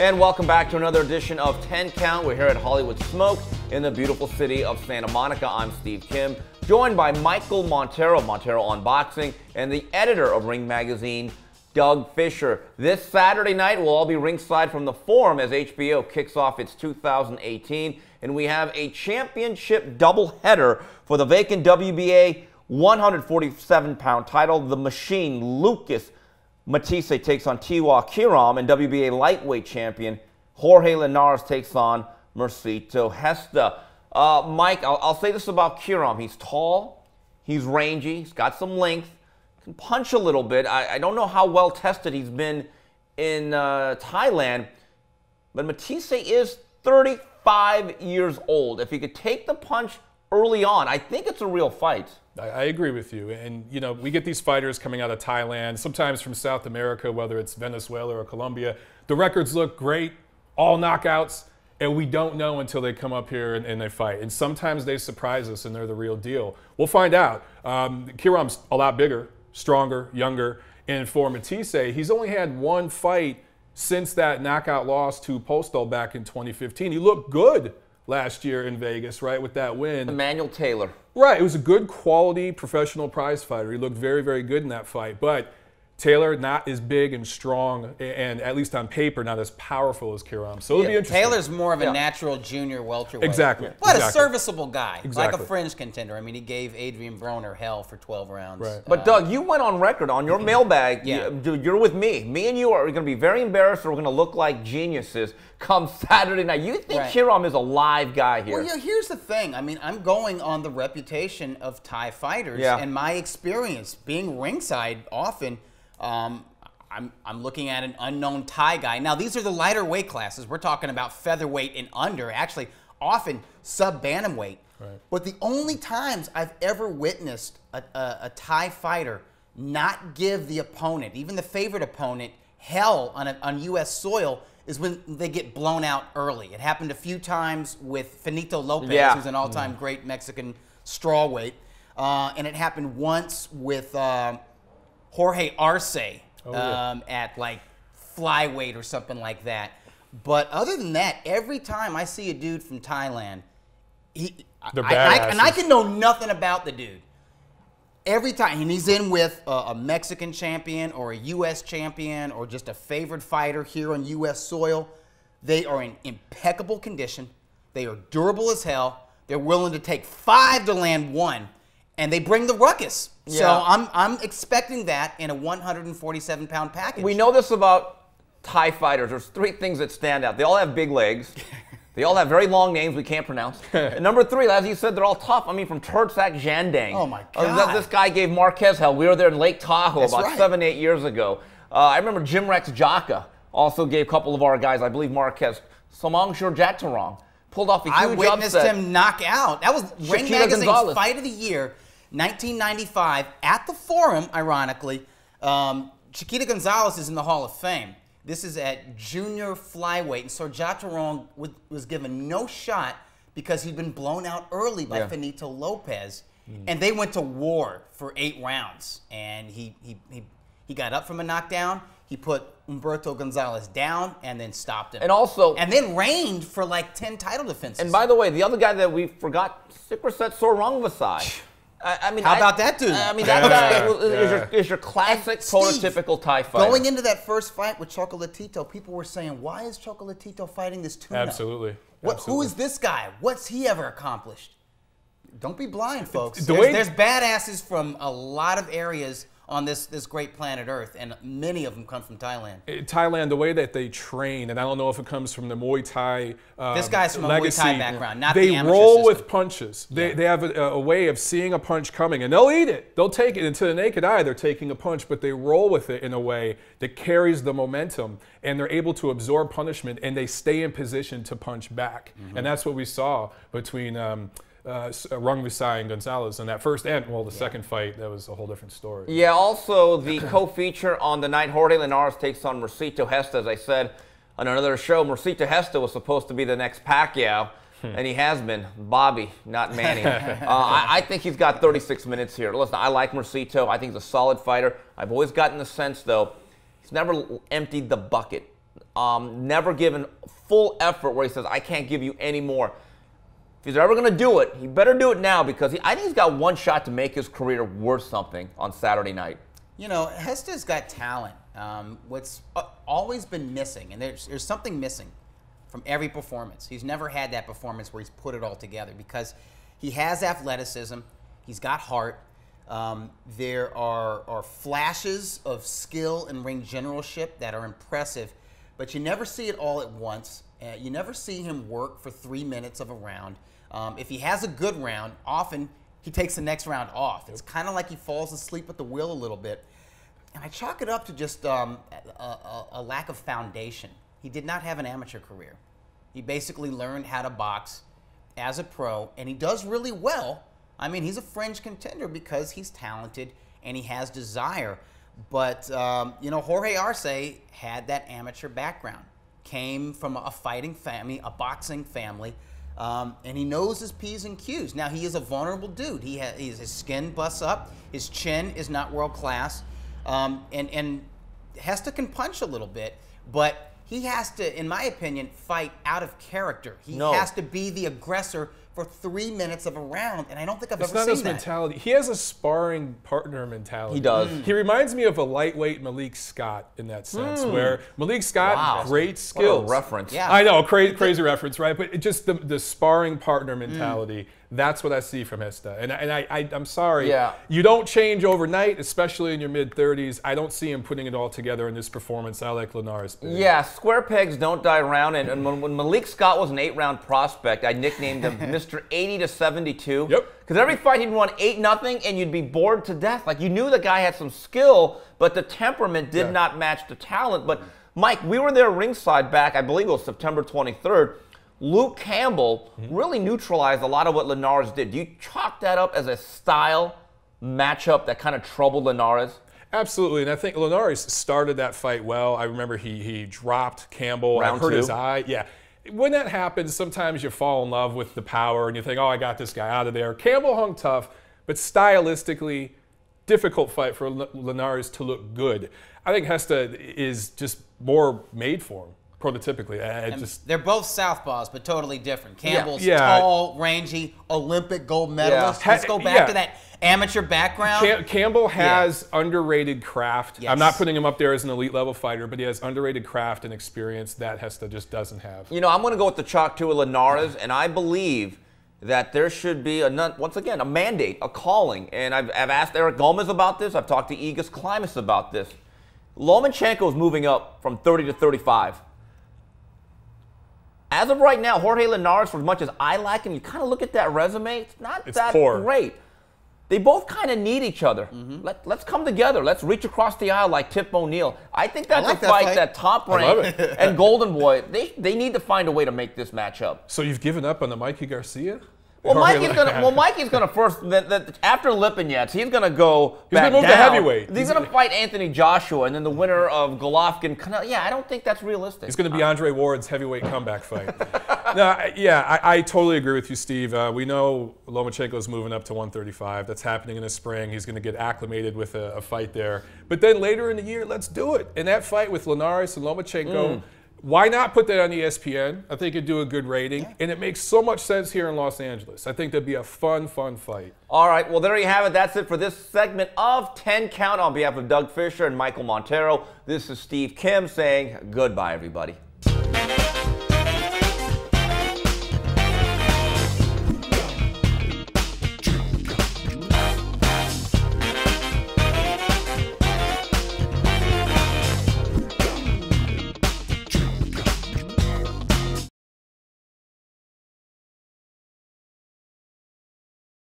And welcome back to another edition of 10 Count. We're here at Hollywood Smoke in the beautiful city of Santa Monica. I'm Steve Kim, joined by Michael Montero, Montero on Boxing, and the editor of Ring Magazine, Doug Fischer. This Saturday night, we'll all be ringside from the Forum as HBO kicks off its 2018, and we have a championship doubleheader for the vacant WBA 147-pound title. The Machine, Lucas Matthysse takes on Tewa Kiram, and WBA lightweight champion Jorge Linares takes on Mercito Gesta. Uh, Mike, I'll, I'll, say this about Kiram. He's tall, he's rangy, he's got some length, can punch a little bit. I, I don't know how well tested he's been in uh, Thailand, but Matthysse is 35 years old. If he could take the punch early on, I think it's a real fight. I, agree with you. And, you know, we get these fighters coming out of Thailand, sometimes from South America, whether it's Venezuela or Colombia. The records look great, all knockouts, and we don't know until they come up here and, and they fight. And sometimes they surprise us and they're the real deal. We'll find out. Um, Kiram's a lot bigger, stronger, younger. And for Matthysse, he's only had one fight since that knockout loss to Postol back in 2015. He looked good last year in Vegas, right, with that win. Emmanuel Taylor. Right. It was a good quality professional prize fighter. He looked very, very good in that fight. But Taylor not as big and strong, and at least on paper, not as powerful as Kiram. So it'll yeah, be interesting. Taylor's more of a yeah. natural junior welterweight. Exactly. But exactly. a serviceable guy, exactly. like a fringe contender. I mean, he gave Adrian Broner hell for 12 rounds. Right. But uh, Doug, you went on record on your mailbag. Yeah. You, are with me. Me and you are going to be very embarrassed, or we're going to look like geniuses come Saturday night. You think right. Kiram is a live guy here? Well, yeah. Here's the thing. I mean, I'm going on the reputation of Thai fighters yeah. and my experience being ringside often. Um, I'm, I'm looking at an unknown Thai guy. Now, these are the lighter weight classes. We're talking about featherweight and under, actually, often sub bantamweight. Right. But the only times I've ever witnessed a, a, a Thai fighter not give the opponent, even the favorite opponent, hell on, a, on U.S. soil is when they get blown out early. It happened a few times with Finito Lopez, yeah. who's an all time mm. great Mexican strawweight. Uh, and it happened once with uh, Jorge Arce oh, yeah. um, at like flyweight or something like that. But other than that, every time I see a dude from Thailand, he, I, I, and I can know nothing about the dude. Every time, and he's in with a, a, Mexican champion or a U.S. champion or just a favored fighter here on U.S. soil, they are in impeccable condition. They are durable as hell. They're willing to take five to land one and they bring the ruckus. Yeah. So I'm I'm expecting that in a 147 pound package. We know this about Thai fighters. There's three things that stand out. They all have big legs. They all have very long names we can't pronounce. and number three, as you said, they're all tough. I mean, from Terdsak Jandaeng. Oh my uh, God! Uh, this guy gave Marquez hell. We were there in Lake Tahoe That's about right. seven, eight years ago. Uh, I remember Jimrex Jaca also gave a couple of our guys, I believe Marquez, Saman Sorjaturong, pulled off a huge I witnessed upset. him knock out. That was Ring Magazine's. Fight of the Year 1995 at the Forum, ironically. Um, Chiquita Gonzalez is in the Hall of Fame. This is at junior flyweight, and Sorjaturong was given no shot because he'd been blown out early by yeah. Finito Lopez. Mm. And they went to war for eight rounds. And he, he, he, he got up from a knockdown. He put Humberto Gonzalez down and then stopped him. And also, and then reigned for like 10 title defenses. And by the way, the other guy that we forgot, Srisaket Sor Rungvisai. I, I mean, how I, about that dude? I mean, that guy yeah. is, your, is your classic Steve, prototypical Thai fighter. Going into that first fight with Chocolatito, people were saying, "Why is Chocolatito fighting this tuna?" Absolutely. What, Absolutely. Who is this guy? What's he ever accomplished? Don't be blind, folks. The there's, there's badasses from a lot of areas on this, this great planet Earth, and many of them come from Thailand. Uh, Thailand, the way that they train, and I don't know if it comes from the Muay Thai. Um, this guy's from legacy, a Muay Thai background, not they the roll system. with punches. They, yeah. they have a, a, way of seeing a punch coming, and they'll eat it. They'll take it. And to the naked eye, they're taking a punch, but they roll with it in a way that carries the momentum, and they're able to absorb punishment, and they stay in position to punch back. Mm -hmm. And that's what we saw between. Um, uh, Rungvisai and Gonzalez in that first and well the yeah. second fight that was a whole different story. Yeah, also the co-feature on the night Jorge Linares takes on Mercito Gesta. As I said on another show, Mercito Gesta was supposed to be the next Pacquiao. Hmm. And he has been Bobby, not Manny. uh, I, I, think he's got 36 minutes here. Listen, I like Mercito. I think he's a solid fighter. I've always gotten the sense, though, he's never emptied the bucket Um, never given full effort where he says, I can't give you any more. If he's ever going to do it, he better do it now because he, I think he's got one shot to make his career worth something on Saturday night. You know, Gesta's got talent. Um, what's uh, always been missing, and there's, there's something missing from every performance. He's never had that performance where he's put it all together because he has athleticism, he's got heart. Um, there are, are flashes of skill and ring generalship that are impressive, but you never see it all at once. Uh, you never see him work for three minutes of a round. Um, if he has a good round, often he takes the next round off. It's kind of like he falls asleep at the wheel a little bit. And I chalk it up to just um, a, a, a lack of foundation. He did not have an amateur career. He basically learned how to box as a pro, and he does really well. I mean, he's a fringe contender because he's talented and he has desire. But, um, you know, Jorge Arce had that amateur background, came from a fighting family, a boxing family, um, and he knows his P's and Q's. Now, he is a vulnerable dude. He has, his skin busts up, his chin is not world class, um, and, and Gesta can punch a little bit, but he has to, in my opinion, fight out of character. He no. has to be the aggressor for three minutes of a round, and I don't think I've it's ever seen that. It's not his mentality. He has a sparring partner mentality. He does. Mm. He reminds me of a lightweight Malik Scott in that sense, mm. where Malik Scott, wow. great skills. reference. Yeah. I know, crazy, crazy reference, right? But it just the, the sparring partner mentality. Mm that's what I see from Gesta. And, and I, I, am sorry. Yeah. You don't change overnight, especially in your mid 30s. I don't see him putting it all together in this performance. I like Linares. Yeah, square pegs don't die round. And, and when, when, Malik Scott was an eight round prospect, I nicknamed him Mr. 80 to 72. Yep. Because every fight he'd won 8 nothing, and you'd be bored to death. Like you knew the guy had some skill, but the temperament did yeah. not match the talent. But Mike, we were there ringside back, I believe it was September 23rd. Luke Campbell mm-hmm. really neutralized a lot of what Linares did. Do you chalk that up as a style matchup that kind of troubled Linares? Absolutely, and I think Linares started that fight well. I remember he he dropped Campbell. Round I hurt two. his eye. Yeah. When that happens, sometimes you fall in love with the power and you think, oh, I got this guy out of there. Campbell hung tough, but stylistically, difficult fight for Linares to look good. I think Gesta is just more made for him prototypically. I just they're both southpaws, but totally different. Campbell's yeah. Yeah. tall, rangy, Olympic gold medalist. Yeah. Let's go back to that amateur background. Cam- Campbell has underrated craft. Yes. I'm not putting him up there as an elite level fighter, but he has underrated craft and experience that Gesta just doesn't have. You know, I'm going to go with the chalk to Linares, and I believe that there should be a once again a mandate, a calling. And I've, I've asked Eric Gomez about this. I've talked to Egis Klimas about this. Lomachenko is moving up from 30 to 35. As of right now, Jorge Linares, for as much as I like him, you kind of look at that resume, it's not it's that poor. great. They both kind of need each other. Mm-hmm. Let, us come together. Let's reach across the aisle like Tip O'Neill. I think that's like a fight, that, that top rank and Golden Boy, they, they need to find a way to make this match up. So you've given up on the Mikey Garcia? Well, Mikey's gonna. Well, Mikey's gonna first. The, the, after Lipinets, he's gonna go. He's gonna move down. to heavyweight. He's, he's gonna, gonna fight Anthony Joshua, and then the winner of Golovkin. Yeah, I don't think that's realistic. It's gonna be Andre Ward's heavyweight comeback fight. no, yeah, I, I, totally agree with you, Steve. Uh, we know Lomachenko's moving up to 135. That's happening in the spring. He's gonna get acclimated with a, a, fight there. But then later in the year, let's do it. And that fight with Linares and Lomachenko. Mm why not put that on ESPN? I think it'd do a good rating. Yeah. And it makes so much sense here in Los Angeles. I think that'd be a fun, fun fight. All right. Well, there you have it. That's it for this segment of 10 Count on behalf of Doug Fischer and Michael Montero. This is Steve Kim saying goodbye, everybody.